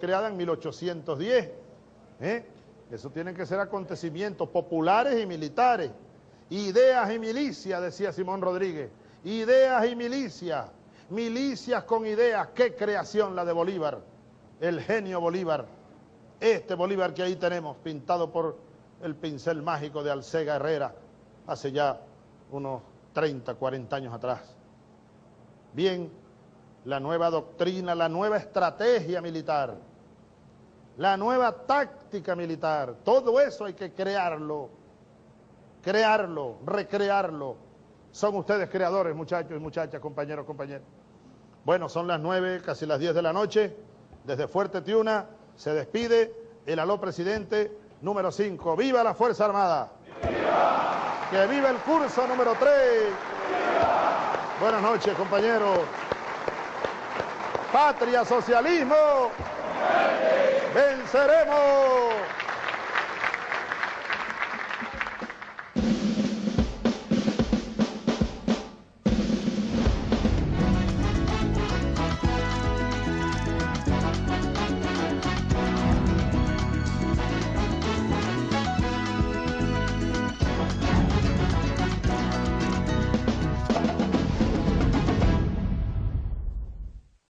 creada en 1810. ¿eh? Eso tienen que ser acontecimientos populares y militares. Ideas y milicias, decía Simón Rodríguez. Ideas y milicias. Milicias con ideas. Qué creación la de Bolívar. El genio Bolívar. Este Bolívar que ahí tenemos, pintado por el pincel mágico de Alcega Herrera, hace ya unos 30, 40 años atrás. Bien, la nueva doctrina, la nueva estrategia militar, la nueva táctica militar, todo eso hay que crearlo, crearlo, recrearlo. Son ustedes creadores, muchachos y muchachas, compañeros, compañeras. Bueno, son las nueve, casi las diez de la noche. Desde Fuerte Tiuna se despide el aló presidente número 5. ¡Viva la Fuerza Armada! ¡Viva! ¡Que viva el curso número 3! Buenas noches, compañeros. Patria, socialismo. Venceremos.